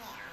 Yeah.